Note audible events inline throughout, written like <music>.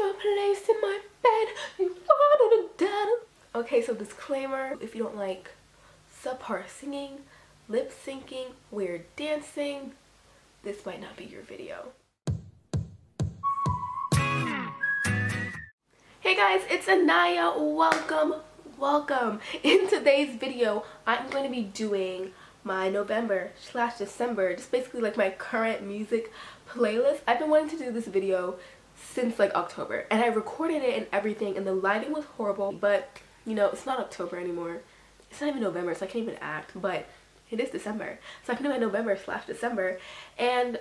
your place in my bed. Okay, so disclaimer, if you don't like subpar singing, lip syncing, weird dancing, this might not be your video. Hey guys, it's Anniyah. Welcome, welcome. In today's video, I'm going to be doing my November slash December, just basically like my current music playlist. I've been wanting to do this video since like October. And I recorded it and everything and the lighting was horrible but you know it's not October anymore. It's not even November so I can't even act but it is December. So I can do my November slash December. And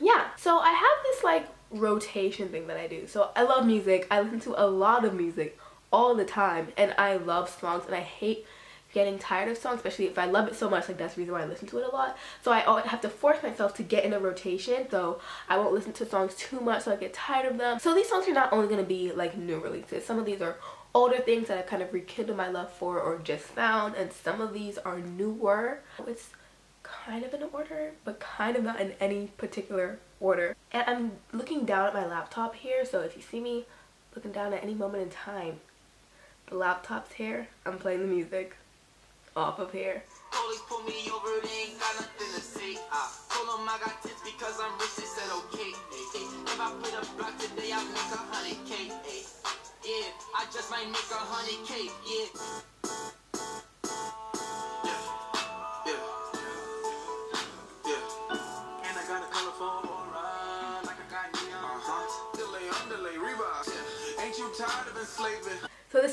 yeah so I have this like rotation thing that I do. So I love music. I listen to a lot of music all the time and I love songs and I hate getting tired of songs, especially if I love it so much, like that's the reason why I listen to it a lot. So I always have to force myself to get in a rotation, so I won't listen to songs too much so I get tired of them. So these songs are not only going to be like new releases, some of these are older things that I've kind of rekindled my love for or just found, and some of these are newer. It's kind of in order, but kind of not in any particular order. And I'm looking down at my laptop here, so if you see me looking down at any moment in time, the laptop's here, I'm playing the music off of here. Police pull me over, they ain't got nothing to say. I told them I got tits because I'm rich, they said okay. If I put a block today, I make a hundred K. Yeah, I just might make a hundred K, yeah.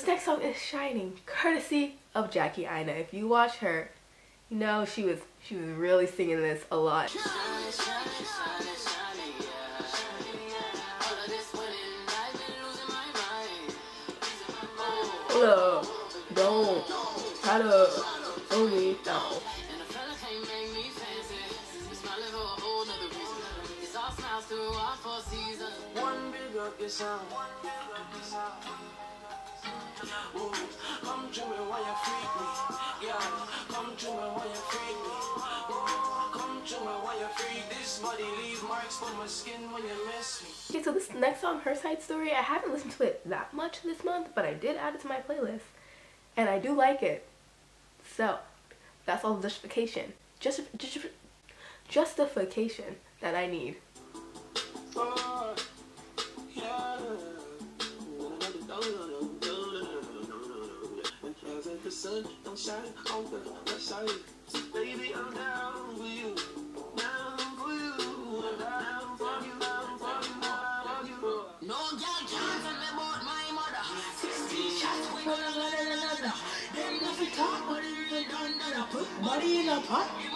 Next song is Shining, courtesy of Kianna. If you watch her, you know she was she was really singing this a lot. Hold don't try to throw me down. One big up your Come to you. Yeah, come to you this body leave marks on my skin when you. Okay, so this next song, Her Side Story, I haven't listened to it that much this month, but I did add it to my playlist. And I do like it. So, that's all the justification. Just, just, justification that I need. Uh, the sun don't shine on the left side. Baby, I'm down for you. Down for you. Down for you. Down for you. Down for you. No girl can me about my mother. 16 shots, we gonna go another. Them talk, but body in a pot.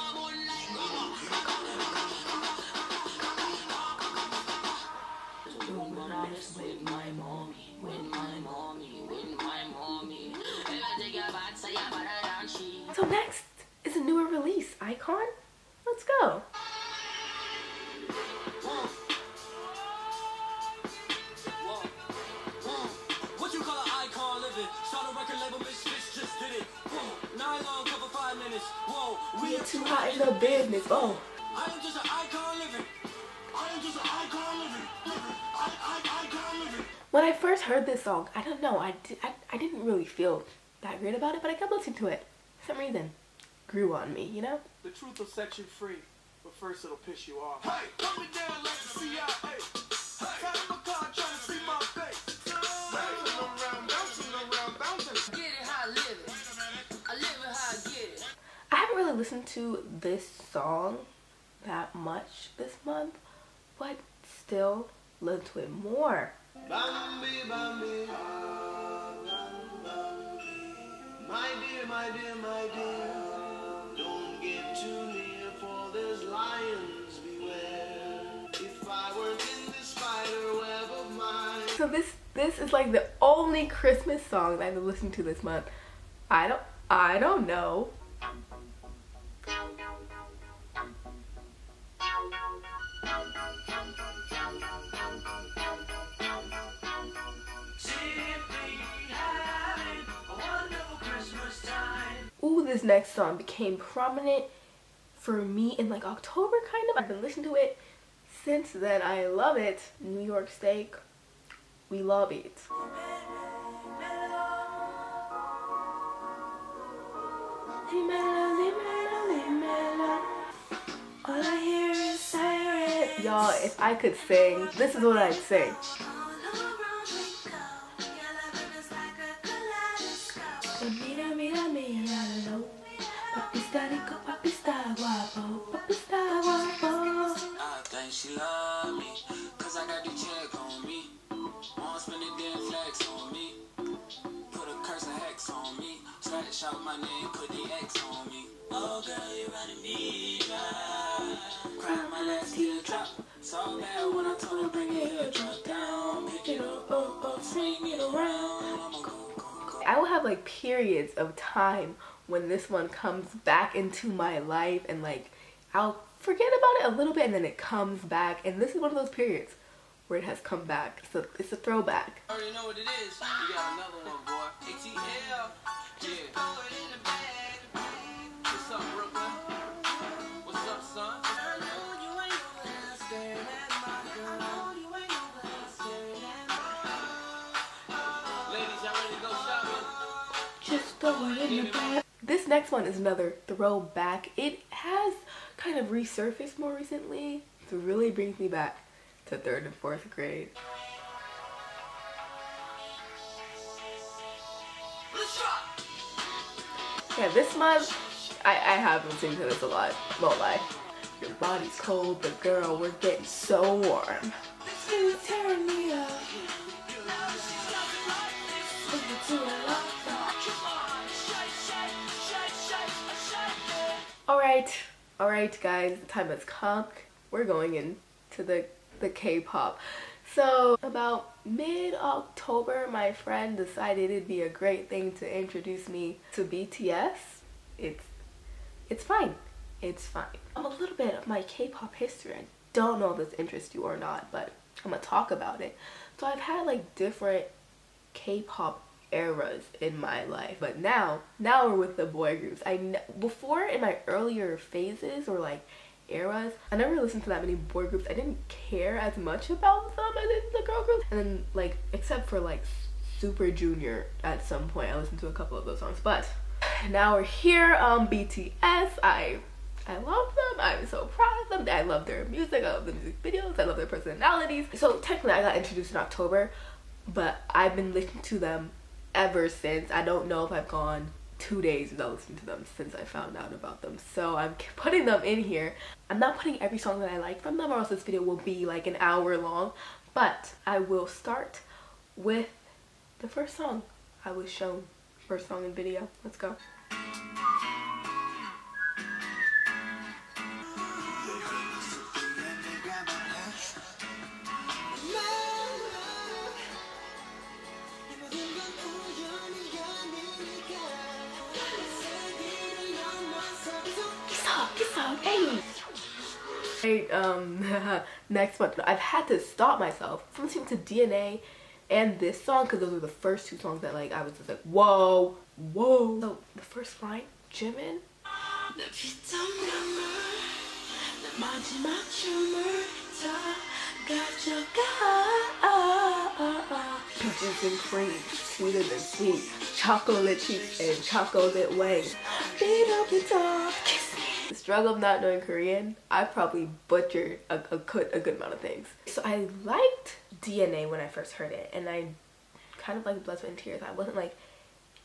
We are too hot in the business. Oh. I am just an icon living. I am just an icon living. I, I, icon living. When I first heard this song, I don't know, I, I, I didn't really feel that great about it, but I kept listening to it. For some reason, grew on me, you know? The truth will set you free, but first it'll piss you off. Hey, really listened to this song that much this month, but still listen to it more. Bambi, Bambi. My dear, my dear, my dear, don't get too near, for there's lions beware. If I weren't in this spider web of mine. So this this is like the only Christmas song that I've been listening to this month. I don't I don't know. Ooh, this next song became prominent for me in like October kind of. I've been listening to it since then. I love it. New York Steak. We love it. All I hear is siren. Y'all, if I could sing, this is what I'd sing. Mira, mira, míralo. Papi está rico, papi está guapo, papi está guapo. I think she love me, cause I got the check on me. Won't spend a damn flex on me. Put a curse of hex on me. Scratch out my name, put the X on me. Oh girl, you running me when I told her bring it here, drop down. It up, up, up, swing it around. I will have like periods of time when this one comes back into my life and like I'll forget about it a little bit and then it comes back and this is one of those periods where it has come back. So it's a throwback. Already know what it is. You got another one, boy. ATL. Yeah. What's up, Brooklyn? Just in the. This next one is another throwback. It has kind of resurfaced more recently. It really brings me back to third and fourth grade. Yeah, this month I, I have listened to this a lot. Won't lie. Your body's cold, but girl, we're getting so warm. You turn me up. Alright, guys, the time has come. We're going into the the K-pop. So about mid-October, my friend decided it'd be a great thing to introduce me to BTS. It's it's fine. It's fine. I'm a little bit of my K-pop history. I don't know if this interests you or not, but I'm gonna talk about it. So I've had like different K-pop eras in my life, but now, now we're with the boy groups. I before in my earlier phases or like eras, I never listened to that many boy groups. I didn't care as much about them as the girl groups. And then like except for like Super Junior at some point, I listened to a couple of those songs. But now we're here. Um, BTS. I I love them. I'm so proud of them. I love their music. I love the music videos. I love their personalities. So technically, I got introduced in October, but I've been listening to them ever since. I don't know if I've gone two days without listening to them since I found out about them. So I'm <laughs> putting them in here. I'm not putting every song that I like from them, or else this video will be like an hour long. But I will start with the first song I was shown. First song in video. Let's go. Hey. Um, <laughs> next one. I've had to stop myself from listening to DNA and this song because those were the first two songs that like I was just like, whoa, whoa. So the first line, Jimin. Peaches and cream, sweeter than sweet, chocolate cheeks and chocolate wings. Beat up your me. The struggle of not knowing Korean, I probably butchered a, a good a good amount of things. So I liked DNA when I first heard it, and I kind of like Blood, Sweat, and Tears. I wasn't like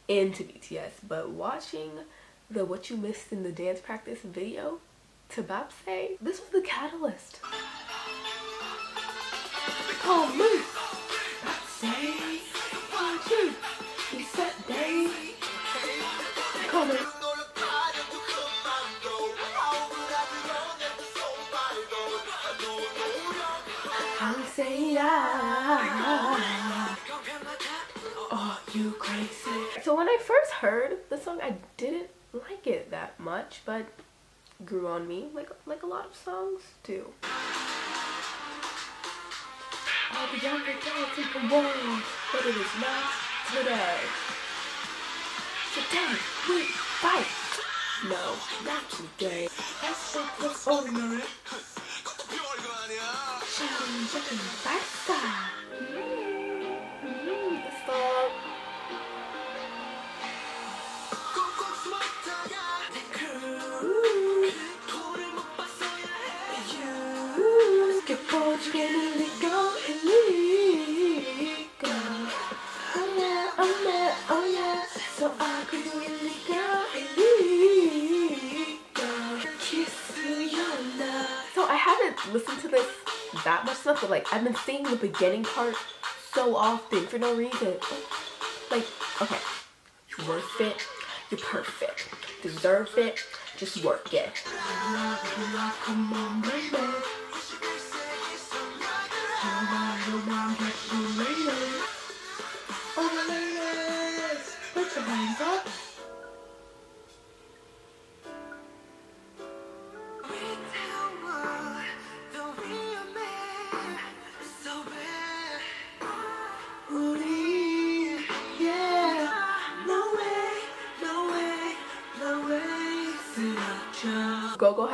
into BTS, but watching the What You Missed in the Dance Practice video to Baepsae, this was the catalyst. Call me. Baepsae, want you. He said, day. Call me. When I first heard the song, I didn't like it that much, but grew on me like like a lot of songs do. All the younger girls in the world, but it is not today. Today we fight. No, not today. That's what's ordinary. Challenge and fight listened to this that much stuff, but like I've been singing the beginning part so often for no reason. Like, okay, worth it. You're perfect. Deserve it. Just work it.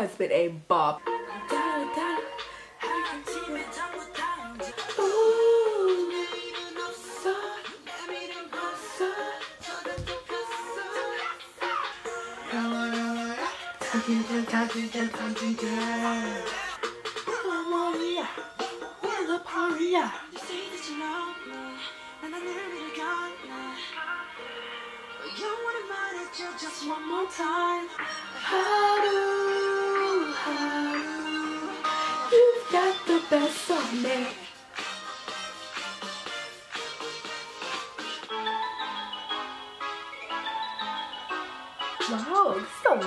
Has been a bop.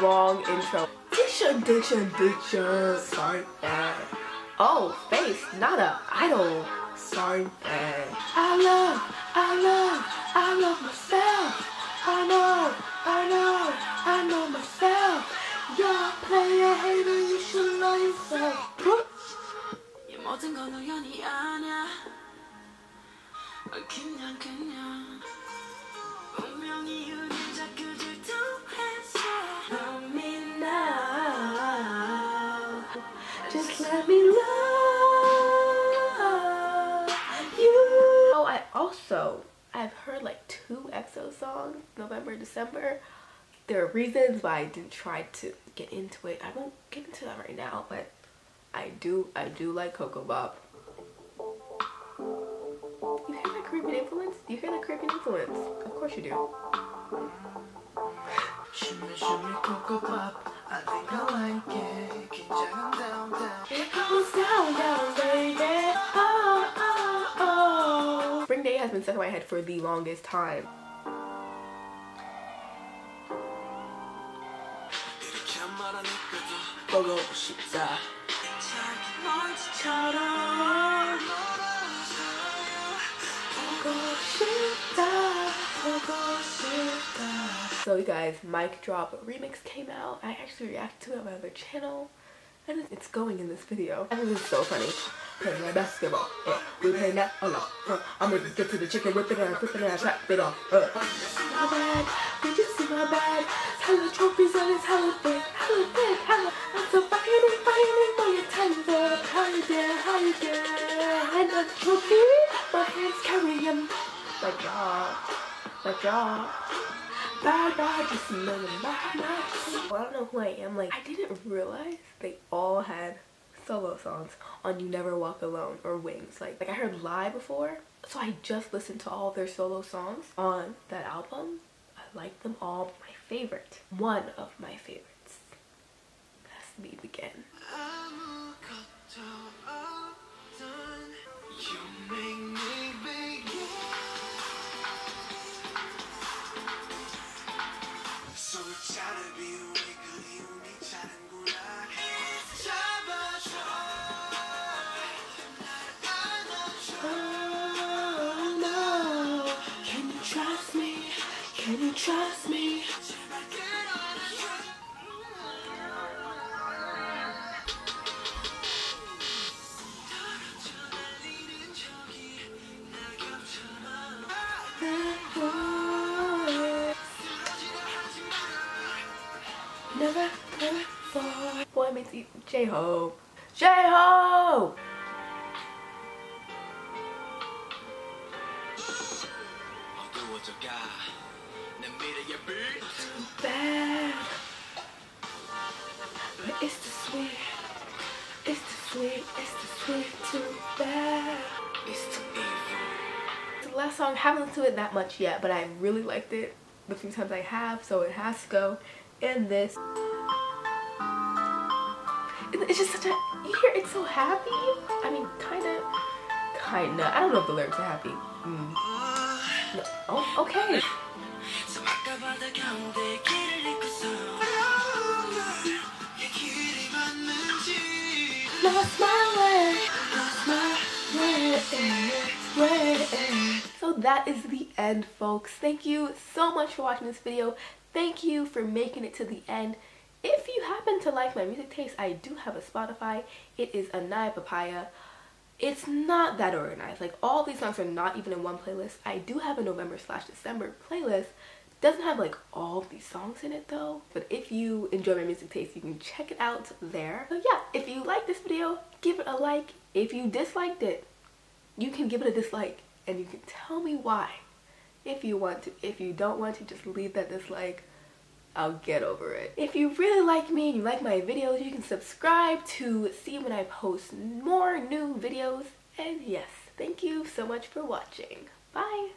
long intro. Diction, diction, diction. Sorry, bad. Oh, face, not a idol. Sorry, bad. I love, I love, I love myself. I know, I know, I know myself. You're a player, hater, you should love yourself. 이 모든 건 우연이 아니야 그냥 그냥 분명히 우린 also, I've heard like two EXO songs, November, December. There are reasons why I didn't try to get into it. I won't get into that right now, but I do, I do like Ko Ko Bop. You hear that creeping influence? You hear that creeping influence? Of course you do. Shimmy, shimmy, Coco Pop. I think I like it. Down, down, down. It goes down, down, baby has been stuck in my head for the longest time. 이렇게 말하니까도 보고 싶다. 자기 먼지처럼 보고 싶다. 보고 싶다. So you guys, Mic Drop remix came out. I actually reacted to it on my other channel. And it's going in this video. I think this is so funny. Playing my basketball. Yeah, we play that a lot. Uh, I'm gonna get to the chicken, whip it out, flip it out, slap it off. Uh. Did you see my bad, did you see my bad? Hella trophies on his hella thick, hella thick, hella. I'm so and fighting for your time there. How you there, you there? And a trophy, my hands carry him. Like y'all, like y'all. Bye bye, just another bye bye. Well, I don't know who I am. Like, I didn't realize they all had solo songs on You Never Walk Alone or Wings. Like, like I heard Lie before, so I just listened to all their solo songs on that album. I like them all. My favorite, one of my favorites, has to be Begin. Can you trust me? Never, never fall. Boy meets J-Hope. J-Hope! It's the sweet. It's the sweet. It's the sweet. Too bad. It's too evil The last song, I haven't listened to it that much yet, but I really liked it the few times I have, so it has to go in this. it's just such a you hear it's so happy. I mean, kind of, kind of. I don't know if the lyrics are happy. Mm. No. Oh, okay. So that is the end, folks. Thank you so much for watching this video. Thank you for making it to the end. If you happen to like my music taste, I do have a Spotify. It is Anniyah Papaya. It's not that organized. Like all these songs are not even in one playlist. I do have a November slash December playlist. Doesn't have like all these songs in it though. But if you enjoy my music taste, you can check it out there. So yeah, if you like this video, give it a like. If you disliked it, you can give it a dislike and you can tell me why if you want to. If you don't want to, just leave that dislike. I'll get over it. If you really like me and you like my videos, you can subscribe to see when I post more new videos. And yes, thank you so much for watching. Bye!